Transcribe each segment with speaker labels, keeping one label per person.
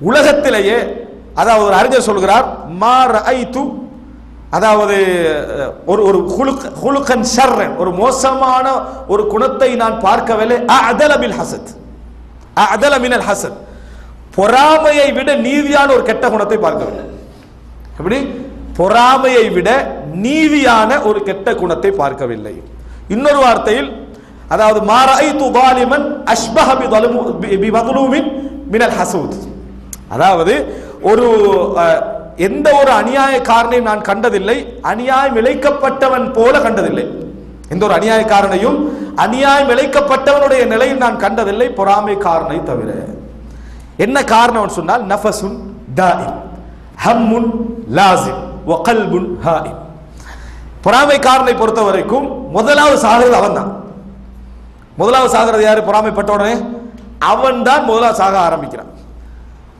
Speaker 1: உலகத்திலேயே அதாவது ஒரு அறிஞர் சொல்கிறார் மா ரஐது அதாவது ஒரு ஒரு ஹுலுக் ஹுலுக்கன் ஷர்ரன் ஒரு மோசமான ஒரு குணத்தை நான் பார்க்கவில்லை. அஅதல ஹசத் அதலமினல் ஹசத் பொறாமையை விட நீதியான ஒரு கெட்ட குணத்தை பார்க்கவில்லை. எப்படி? பொறாமையை விட நீதியான ஒரு கெட்ட குணத்தை பார்க்கவில்லை. இன்னொரு வார்த்தையில் அதாவது மாராய் துபாலிமன் அஷ்பஹ பி மதுலூமின் மினல் ஹசூத் அதாவது ஒரு எந்த ஒரு அநியாயக்காரனையும் நான் கண்டதில்லை அநியாயம் இழைக்கப்பட்டவன் போல கண்டதில்லை. எந்த ஒரு அநியாயக்காரனையும் அநியாயம் இழைக்கப்பட்டவனுடைய நிலையில் நான் கண்டதில்லை பொறாமைக்காரனை தவிர. என்ன காரணம் சொன்னால் நஃபசுன் தாயிம் ஹம்முன் லாசிம் வகல்புன் ஹாயிம் பொறாமைக்காரனை பொறுத்த வரைக்கும் முதலாவது சாகிறது அவன் தான் முதலாவது சாகிறது யாரு? பொறாமைப்பட்ட உடனே அவன் தான் முதலாவது சாக ஆரம்பிக்கிறான்.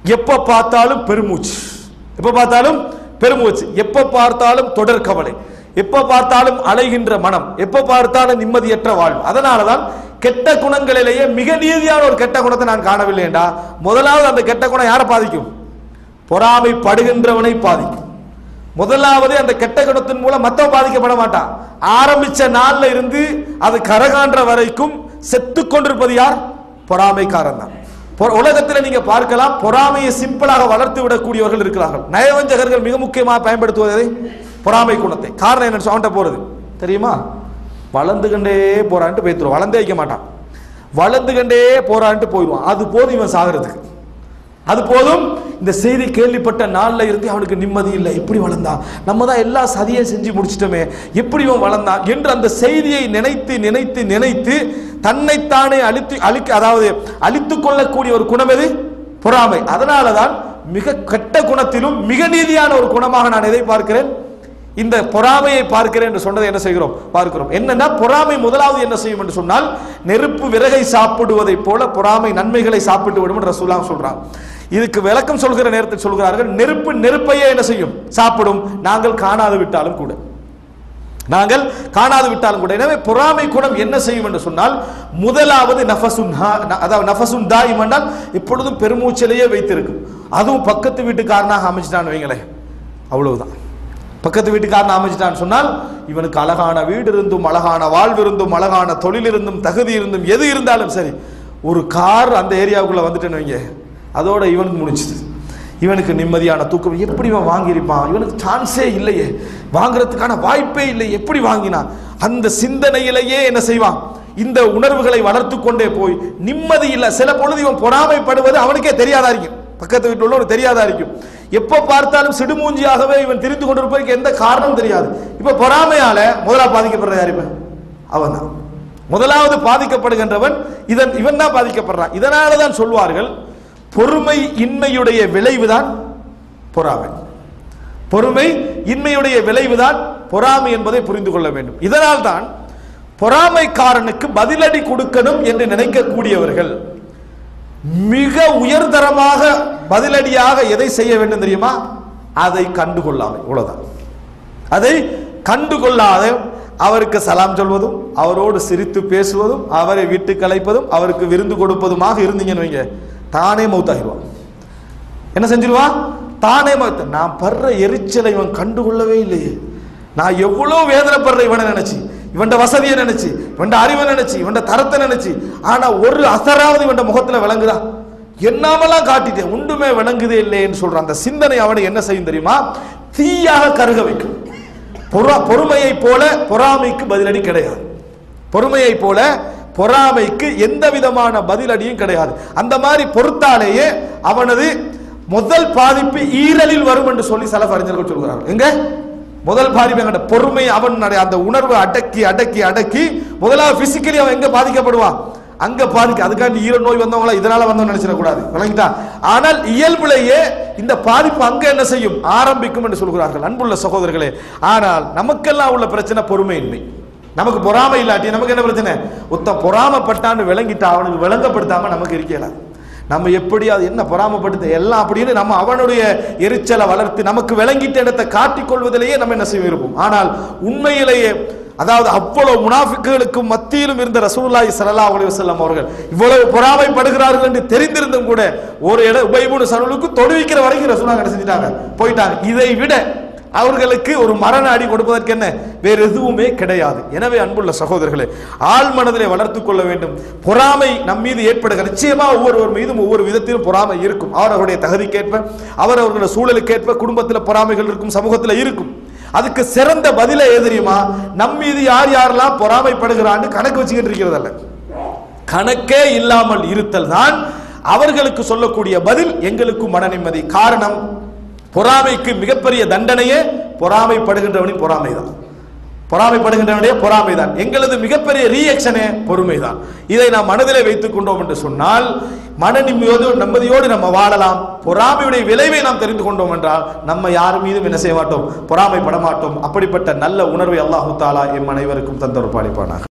Speaker 1: எப்ப பார்த்தாலும் பெருமூச்சு. எப்ப பார்த்தாலும் பெருமூச்சு. எப்ப பார்த்தாலும் தொடர் கவலை. எப்ப பார்த்தாலும் அலைகின்ற மனம். எப்ப பார்த்தாலும் நிம்மதியற்ற வாழ்வு. அதனாலதான் கெட்ட குணங்களிலேயே மிக நீதியான ஒரு கெட்ட குணத்தை நான் காணவில்லைண்டா முதலாவது அந்த கெட்ட குணம் யாரை பாதிக்கும்? பொறாமை படுகின்றவனை பாதிக்கும். முதலாவது அந்த கெட்ட குணத்தின் மூலம் மத்தவன் பாதிக்கப்பட மாட்டான். ஆரம்பிச்ச நாள்ல இருந்து அது கரகான்ற வரைக்கும் செத்து கொண்டிருப்பது யார்? பொறாமைக்காரன் தான். உலகத்தில் நீங்க பார்க்கலாம் பொறாமையை சிம்பிளாக வளர்த்து விடக்கூடியவர்கள் இருக்கிறார்கள். நயவஞ்சகர்கள் மிக முக்கியமாக பயன்படுத்துவதை பொறாமை குணத்தை. காரணம் என்ன அவன்கிட்ட போறது. தெரியுமா? வளர்ந்து கண்டே போறான்ட்டு போய்த்துருவான் வளர்ந்தே வைக்க மாட்டான். வளர்ந்து கண்டே போறான்ட்டு போயிடுவான். அது போதும் இவன் சாகிறதுக்கு. அது போதும். இந்த செய்தி கேள்விப்பட்ட நாள்ல இருந்து அவனுக்கு நிம்மதி இல்லை. எப்படி வளர்ந்தான் நம்ம தான் எல்லா சதியை செஞ்சு முடிச்சிட்டோமே. எப்படி இவன் வளர்ந்தான் என்று அந்த செய்தியை நினைத்து நினைத்து நினைத்து தன்னைத்தானே அழித்து அழிக்க அதாவது அழித்து கொள்ளக்கூடிய ஒரு குணம் எது? பொறாமை. அதனால தான் மிக கெட்ட குணத்திலும் மிக நீதியான ஒரு குணமாக நான் எதை பார்க்கிறேன்? இந்த பொறாமையை பார்க்கிறேன் என்று சொன்னதை என்ன செய்கிறோம்? பார்க்கிறோம். என்னன்னா பொறாமை முதலாவது என்ன செய்யும் என்று சொன்னால் நெருப்பு விறகை சாப்பிடுவதைப் போல பொறாமை நன்மைகளை சாப்பிட்டு விடும் என்று ரசூலாம் சொல்றான். இதுக்கு விளக்கம் சொல்கிற நேரத்தில் சொல்கிறார்கள் நெருப்பு நெருப்பையே என்ன செய்யும்? சாப்பிடும். நாங்கள் காணாது விட்டாலும் கூட. நாங்கள் காணாது விட்டாலும் கூட. எனவே பொறாமை குணம் என்ன செய்யும் என்று சொன்னால் முதலாவது நஃபசுன் ஹா- அதாவது நஃபசுன் தாயும் என்றால் இப்பொழுதும் பெருமூச்சலையே வைத்திருக்கும். அதுவும் பக்கத்து வீட்டுக்காரனாக அமைச்சிட்டான்னு வைங்களேன். அவ்வளவுதான். பக்கத்து வீட்டுக்காரன் அமைச்சிட்டான்னு சொன்னால் இவனுக்கு அழகான வீடு இருந்தும் அழகான வாழ்வு இருந்தும் அழகான தொழில் இருந்தும் தகுதி இருந்தும் எது இருந்தாலும் சரி ஒரு கார் அந்த ஏரியாவுக்குள்ள வந்துட்டேன்னு வைங்க. அதோட இவனுக்கு முடிச்சுது இவனுக்கு நிம்மதியான தூக்கம் எப்படி இவன் வாங்கியிருப்பான்? இவனுக்கு சான்ஸே இல்லையே. வாங்குறதுக்கான வாய்ப்பே இல்லை. எப்படி வாங்கினான் அந்த சிந்தனையிலேயே என்ன செய்வான்? இந்த உணர்வுகளை வளர்த்து கொண்டே போய் நிம்மதி இல்லை. சில பொழுது இவன் பொறாமைப்படுவது அவனுக்கே தெரியாதா இருக்கும். பக்கத்து வீட்டில் உள்ளவனுக்கு தெரியாதா இருக்கும். எப்போ பார்த்தாலும் சிடுமூஞ்சியாகவே இவன் திரிந்து கொண்டிருப்பதற்கு எந்த காரணம் தெரியாது. இப்போ பொறாமையால முதலா பாதிக்கப்படுற யார் இவன்? அவன் தான் முதலாவது பாதிக்கப்படுகின்றவன் இதன் இவன் தான் பாதிக்கப்படுறான். இதனால தான் சொல்வார்கள் பொறுமை இன்மையுடைய விளைவுதான் பொறாமை. பொறுமை இன்மையுடைய விளைவுதான் பொறாமை என்பதை புரிந்து கொள்ள வேண்டும். இதனால் தான் பொறாமைக்காரனுக்கு பதிலடி கொடுக்கணும் என்று நினைக்கக்கூடியவர்கள் மிக உயர்தரமாக பதிலடியாக எதை செய்ய வேண்டும் தெரியுமா? அதை கண்டுகொள்ளாமல் இவ்வளவுதான். அதை கண்டுகொள்ளாத அவருக்கு சலாம் சொல்வதும் அவரோடு சிரித்து பேசுவதும் அவரை வீட்டுக்கு கலைப்பதும் அவருக்கு விருந்து கொடுப்பதுமாக இருந்தீங்கன்னு வைங்க. தானே மௌத்தாகிடுவான் என்ன செஞ்சிருவான் தானே மௌத்த நான் படுற எரிச்சலை இவன் கண்டுகொள்ளவே இல்லையே. நான் எவ்வளோ வேதனைப்படுற இவனை நினைச்சு. இவன் வசதியை நினைச்சு இவன்ட அறிவை நினைச்சு இவன் தரத்தை நினைச்சு. ஆனா ஒரு அசராவது இவன் முகத்துல விளங்குதா? என்னாமெல்லாம் காட்டிட்டேன். ஒன்றுமே விளங்குதே இல்லைன்னு சொல்ற அந்த சிந்தனை அவனை என்ன செய்யும் தெரியுமா? தீயாக கருக வைக்கும். பொறா பொறுமையை போல பொறாமைக்கு பதிலடி கிடையாது. பொறுமையை போல பொறாமைக்கு எந்த விதமான பதிலடியும் கிடையாது. அந்த மாதிரி பொறுத்தாலேயே அவனது முதல் பாதிப்பு ஈரலில் வரும் என்று சொல்லி சில அறிஞர்கள் சொல்கிறார்கள். எங்க? முதல் பாதிப்பு எங்கட பொறுமை அவன் அந்த உணர்வை அடக்கி அடக்கி அடக்கி முதலாவது பிசிக்கலி அவன் எங்க பாதிக்கப்படுவான்? அங்க பாதிக்க அதுக்காண்டி ஈர நோய் வந்தவங்களா இதனால வந்தவங்க நினைச்சிடக்கூடாது. விளங்கிட்டா? ஆனால் இயல்புலேயே இந்த பாதிப்பு அங்க என்ன செய்யும்? ஆரம்பிக்கும் என்று சொல்கிறார்கள் அன்புள்ள சகோதரர்களே. ஆனால் நமக்கெல்லாம் உள்ள பிரச்சனை பொறுமையின்மை. நமக்கு பொறாமை இல்லாட்டி நமக்கு என்ன பிரச்சனை? ஒத்த பொறாமப்பட்டான்னு விளங்கிட்டா அவனுக்கு விளங்கப்படுத்தாம நமக்கு இருக்கலாம் நம்ம எப்படி அது என்ன பொறாமப்படுத்த? எல்லாம் அப்படின்னு நம்ம அவனுடைய எரிச்சலை வளர்த்து நமக்கு விளங்கிட்ட இடத்தை காட்டிக்கொள்வதிலேயே நம்ம என்ன செய்விருப்போம்? ஆனால் உண்மையிலேயே அதாவது அவ்வளவு முனாஃபிக்குகளுக்கும் மத்தியிலும் இருந்த ரசூல்லாய் சலல்லா அலி வசல்லம் அவர்கள் இவ்வளவு பொறாமைப்படுகிறார்கள் என்று தெரிந்திருந்தும் கூட ஒரு இட உபைபுன் சலுலுக்கு தொடுவிக்கிற வரைக்கும் ரசூலா என்ன செஞ்சிட்டாங்க? போயிட்டாங்க. இதை விட அவர்களுக்கு ஒரு மரண அடி கொடுப்பதற்கு என்ன? வேறு எதுவுமே கிடையாது. எனவே அன்புள்ள சகோதரர்களே ஆள் மனதிலே வளர்த்து கொள்ள வேண்டும். பொறாமை நம் மீது ஏற்படுகிற நிச்சயமா ஒவ்வொருவர் மீதும் ஒவ்வொரு விதத்திலும் பொறாமை இருக்கும். அவரவருடைய தகுதிக்கேற்ப அவரவர்களுடைய சூழலுக்கேற்ப குடும்பத்தில் பொறாமைகள் இருக்கும் சமூகத்தில் இருக்கும். அதுக்கு சிறந்த பதிலை எதிரியுமா நம் மீது யார் யாரெல்லாம் பொறாமைப்படுகிறான்னு கணக்கு வச்சுக்கிட்டு இருக்கிறதல்ல கணக்கே இல்லாமல் இருத்தல் தான் அவர்களுக்கு சொல்லக்கூடிய பதில் எங்களுக்கு மன நிம்மதி. காரணம் பொறாமைக்கு மிகப்பெரிய தண்டனையே பொறாமைப்படுகின்றவனின் பொறாமை தான் பொறாமைப்படுகின்றவனுடைய பொறாமை தான் எங்களது மிகப்பெரிய ரியாக்ஷனே பொறுமை தான் இதை நாம் மனதிலே வைத்துக் கொண்டோம் என்று சொன்னால் மன நிம்மதியோடு நிம்மதியோடு நம்ம வாழலாம். பொறாமையுடைய விளைவை நாம் தெரிந்து கொண்டோம் என்றால் நம்ம யார் மீதும் என்ன செய்ய மாட்டோம்? பொறாமைப்பட மாட்டோம். அப்படிப்பட்ட நல்ல உணர்வை அல்லாஹு தாலா எம் அனைவருக்கும் தந்தொரு பாலிப்பானாக.